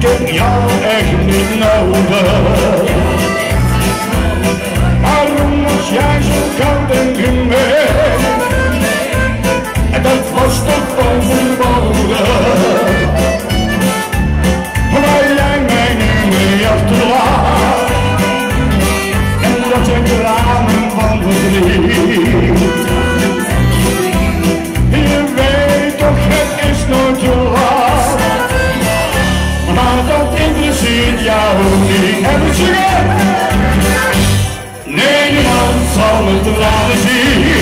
ik heb jou echt niet nodig. Waarom was jij zo koud en gemeen? En dat was toch overbodig. Waar jij mij nu mee achterlaat. En dat zijn tranen van verdriet. Jou niet. En we zingen. Nee, niemand zal het laten zien.